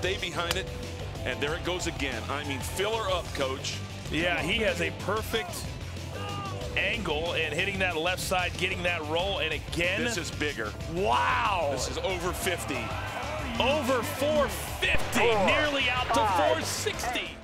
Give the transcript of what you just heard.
stay behind it. And there it goes again. I mean, fill her up, coach. Yeah, he has a perfect angle and hitting that left side, getting that roll, and again. This is bigger. Wow. This is over 50. Over 450, Four, oh. nearly out to 460.